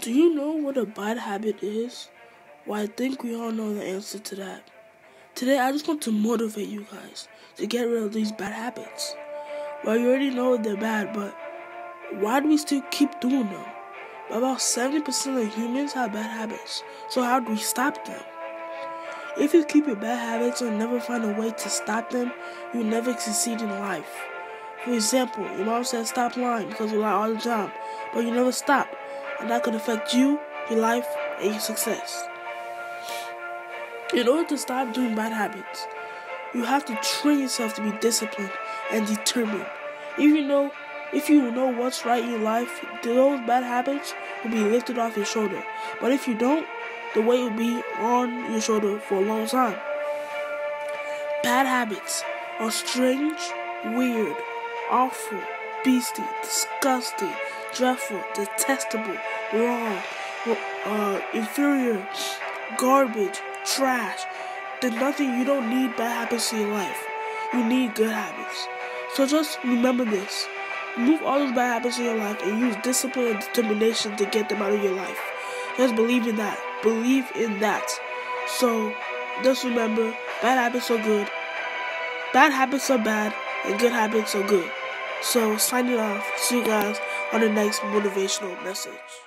Do you know what a bad habit is? Well, I think we all know the answer to that. Today, I just want to motivate you guys to get rid of these bad habits. Well, you already know they're bad, but why do we still keep doing them? About 70% of humans have bad habits, so how do we stop them? If you keep your bad habits and never find a way to stop them, you'll never succeed in life. For example, your mom says stop lying because you lie all the time, but you never stop and that could affect you, your life, and your success. In order to stop doing bad habits, you have to train yourself to be disciplined and determined. Even though, if you know what's right in your life, those bad habits will be lifted off your shoulder. But if you don't, the weight will be on your shoulder for a long time. Bad habits are strange, weird, awful, beastly, disgusting, dreadful, detestable, wrong, uh, inferior, garbage, trash. There's nothing you don't need bad habits in your life. You need good habits. So just remember this. Remove all those bad habits in your life and use discipline and determination to get them out of your life. Just believe in that. Believe in that. So just remember, bad habits are good. Bad habits are bad, and good habits are good. So signing off. See you guys on the next motivational message.